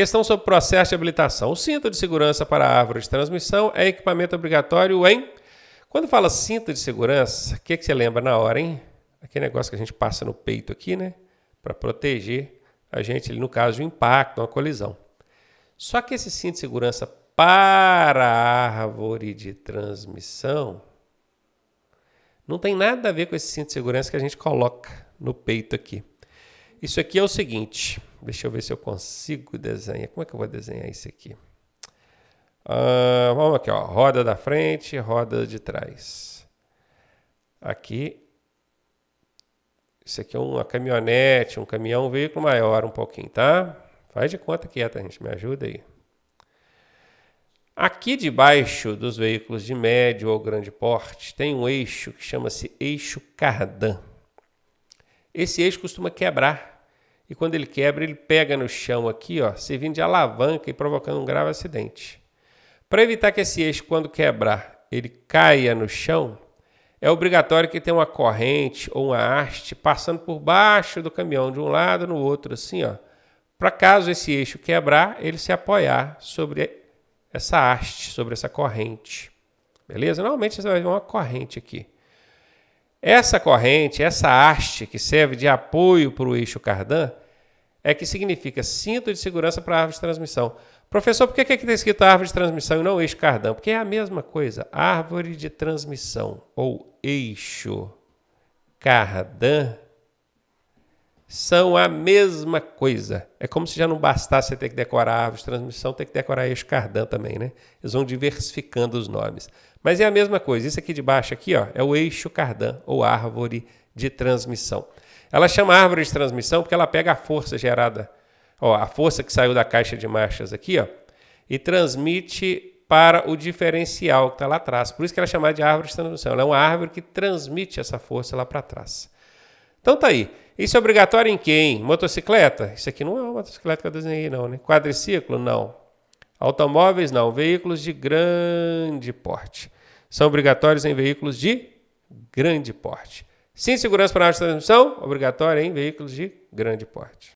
Questão sobre processo de habilitação. O cinto de segurança para a árvore de transmissão é equipamento obrigatório em. Quando fala cinto de segurança, o que, que você lembra na hora, hein? Aquele negócio que a gente passa no peito aqui, né? Para proteger a gente, no caso de um impacto, uma colisão. Só que esse cinto de segurança para a árvore de transmissão não tem nada a ver com esse cinto de segurança que a gente coloca no peito aqui. Isso aqui é o seguinte, deixa eu ver se eu consigo desenhar. Como é que eu vou desenhar isso aqui? Ah, vamos aqui, ó, roda da frente, roda de trás. Aqui, isso aqui é uma caminhonete, um caminhão, um veículo maior um pouquinho, tá? Faz de conta que é, tá, gente? Me ajuda aí. Aqui debaixo dos veículos de médio ou grande porte tem um eixo que chama-se eixo cardan. Esse eixo costuma quebrar. E quando ele quebra, ele pega no chão aqui, ó, servindo de alavanca e provocando um grave acidente. Para evitar que esse eixo, quando quebrar, ele caia no chão, é obrigatório que tenha uma corrente ou uma haste passando por baixo do caminhão, de um lado no outro, assim, ó. Para caso esse eixo quebrar, ele se apoiar sobre essa haste, sobre essa corrente. Beleza? Normalmente você vai ver uma corrente aqui. Essa corrente, essa haste que serve de apoio para o eixo cardan, é que significa cinto de segurança para a árvore de transmissão. Professor, por que aqui está escrito árvore de transmissão e não eixo cardan? Porque é a mesma coisa. Árvore de transmissão ou eixo cardan são a mesma coisa. É como se já não bastasse você ter que decorar árvore de transmissão, ter que decorar eixo cardan também, né? Eles vão diversificando os nomes. Mas é a mesma coisa. Isso aqui de baixo aqui, ó, é o eixo cardan ou árvore de transmissão. Ela chama árvore de transmissão porque ela pega a força gerada, ó, a força que saiu da caixa de marchas aqui, ó, e transmite para o diferencial que está lá atrás. Por isso que ela é chamada de árvore de transmissão. Ela é uma árvore que transmite essa força lá para trás. Então tá aí. Isso é obrigatório em quem? Motocicleta? Isso aqui não é uma motocicleta que eu desenhei, não, né? Quadriciclo? Não. Automóveis? Não. Veículos de grande porte. São obrigatórios em veículos de grande porte. Sim, segurança para a transmissão? Obrigatório em veículos de grande porte.